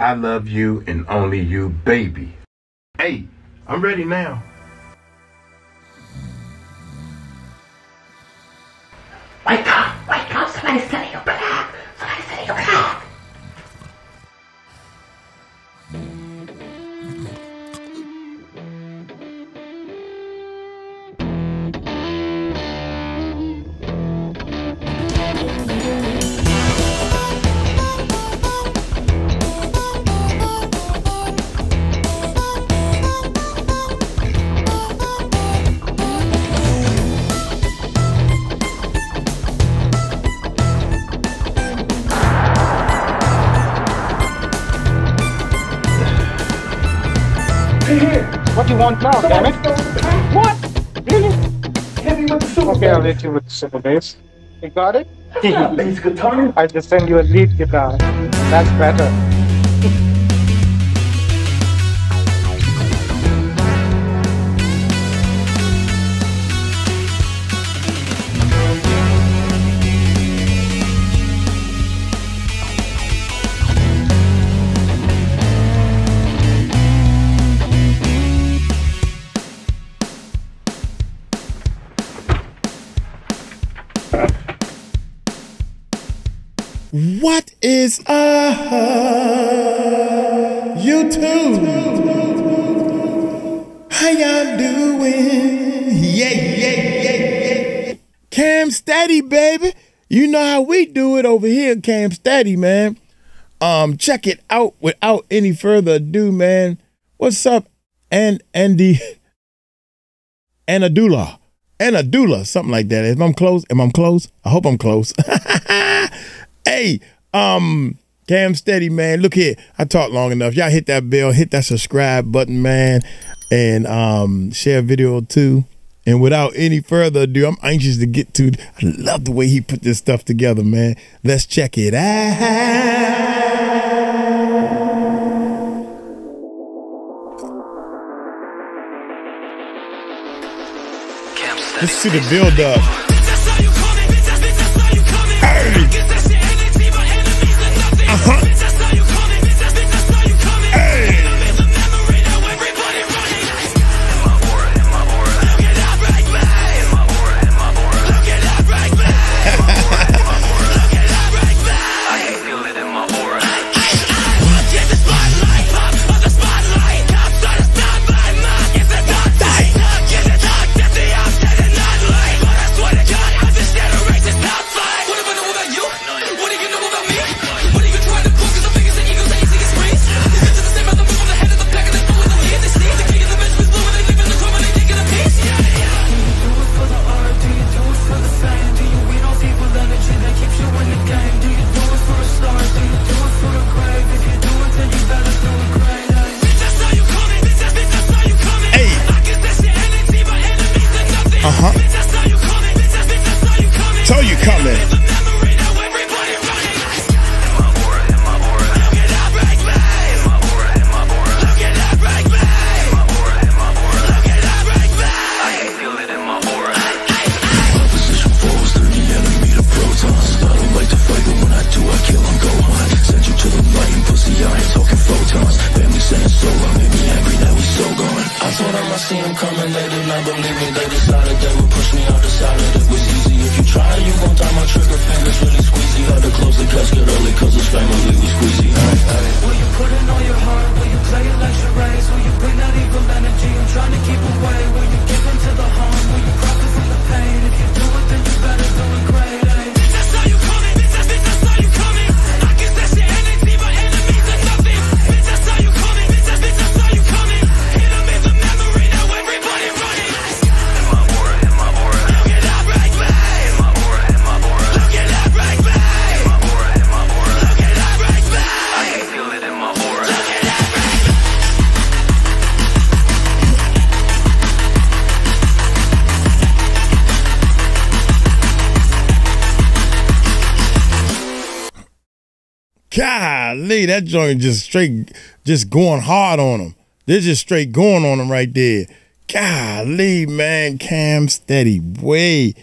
I love you and only you, baby. Hey, I'm ready now. Wake up! What do you want now, damn it? What? Really? Okay, I'll let you with the simple bass. You got it? Bass guitar? I just send you a lead guitar. That's better. What is uh YouTube? How y'all doing? Yeah, yeah, yeah, yeah. Cam Steady, baby. You know how we do it over here, Cam Steady, man. Um, check it out without any further ado, man. What's up? And Andy Anadula. Anadula, something like that. If I'm close? Am I close? I hope I'm close. Hey, um, Cam Steady, man. Look here. I talked long enough. Y'all hit that bell, hit that subscribe button, man, and um, share video too. And without any further ado, I'm anxious to get to. I love the way he put this stuff together, man. Let's check it out. Let's see the build up. See them coming, they did not believe me. They decided they would push Golly, that joint just straight, just going hard on them. They're just straight going on them right there. Golly, man, Cam steady, way,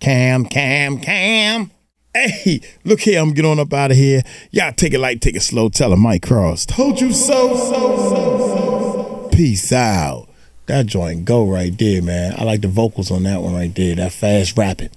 Cam, Cam, Cam. Hey, look here, I'm getting on up out of here. Y'all take it light, take it slow. Tell 'em Mike Cross. Told you so, so, so, so. Peace out. That joint go right there, man. I like the vocals on that one right there. That fast rapping.